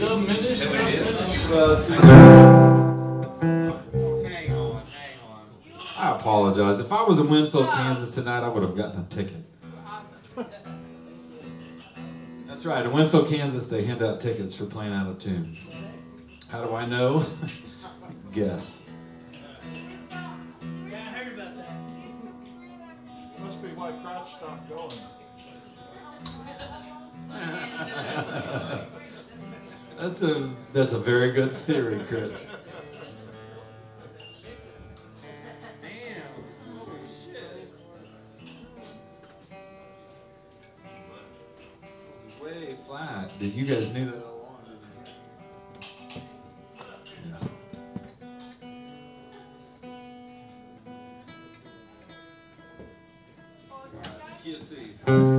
I apologize. If I was in Winfield, Kansas tonight, I would have gotten a ticket. That's right. In Winfield, Kansas, they hand out tickets for playing out of tune. How do I know? Guess. Yeah, I heard about that. Must be why Crouch stopped going. That's a that's a very good theory, Chris. Damn! Holy shit! This is way flat. Did you guys knew that all along? Yeah. C.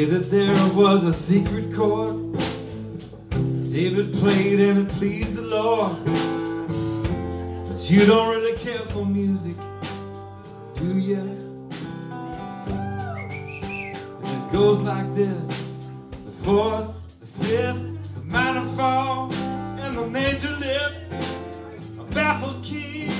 Say that there was a secret chord David played and it pleased the Lord. But you don't really care for music, do ya? And it goes like this the fourth, the fifth, the minor fall, and the major lift. A baffled king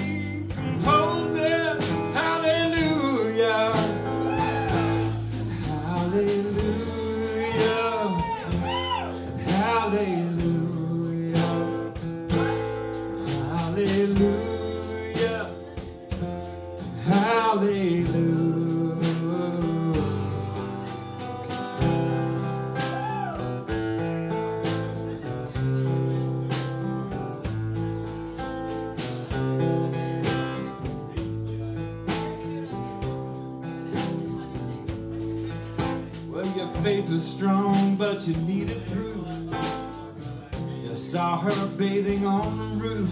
faith was strong, but you needed proof. You saw her bathing on the roof.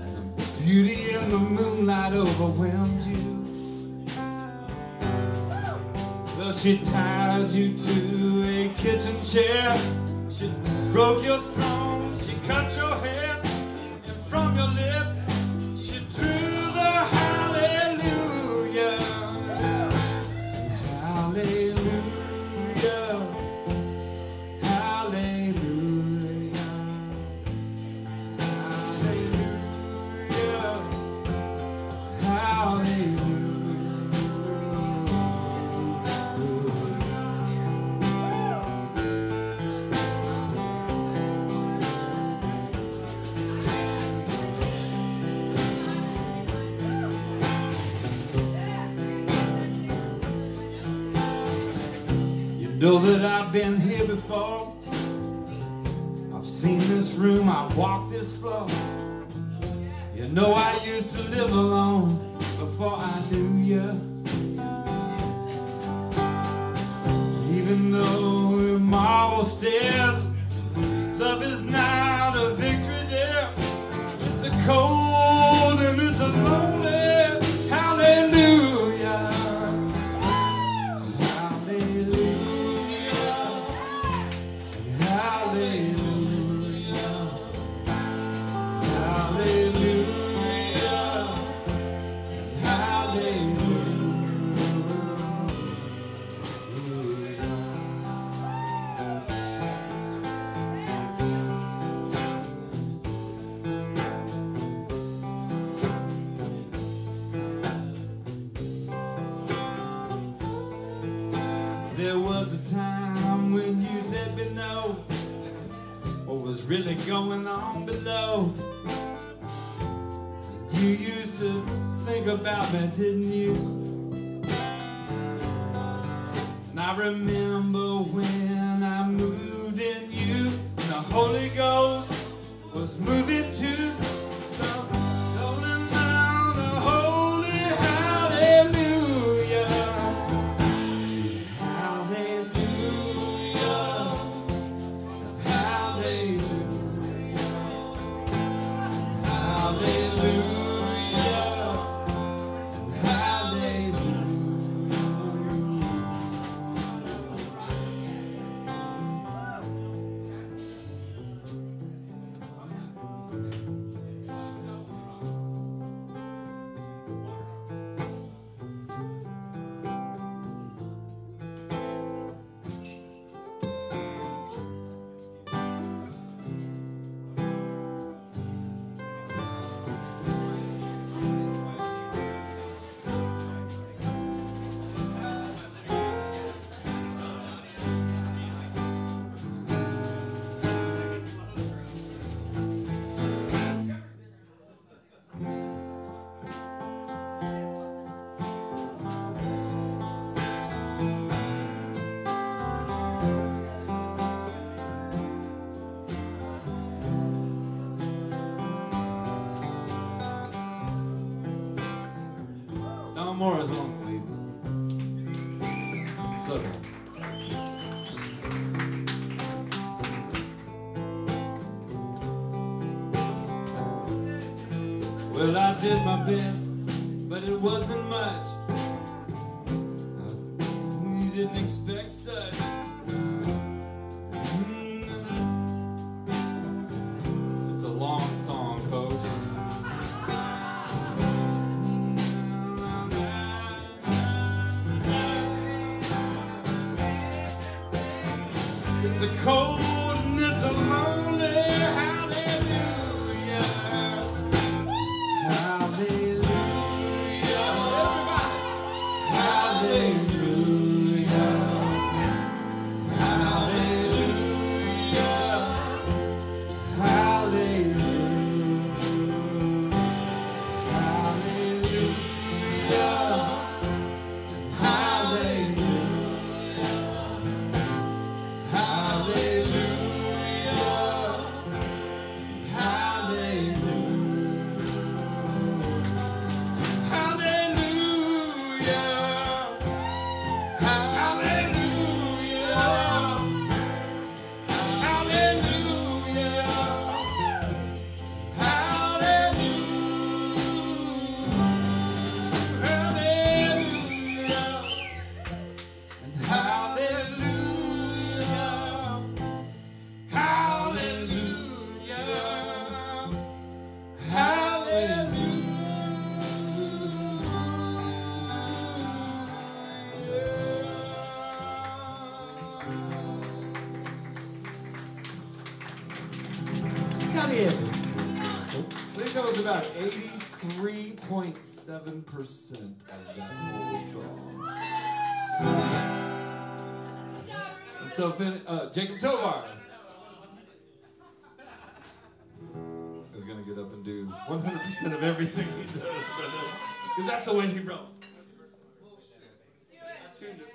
And the beauty in the moonlight overwhelmed you. Well, she tied you to a kitchen chair. She broke your throne, she cut your hair. And from your lips, know that I've been here before. I've seen this room, I've walked this floor. You know I used to live alone before I knew you. Even though we're marble stairs, love is not a victory there. It's a cold really going on below. You used to think about me, didn't you? And I remember when I moved in you, and the Holy Ghost was moving too. One more is wrong, So. Well, I did my best, but it wasn't much. You didn't expect such. It's a cold and it's a lonely hallelujah. Hallelujah. Everybody. Hallelujah. Caliente. I think that was about 83.7% of that whole song. And so, fin- uh, Jacob Tovar is going to get up and do 100% of everything he does, Because that's the way he wrote. I tuned it for you.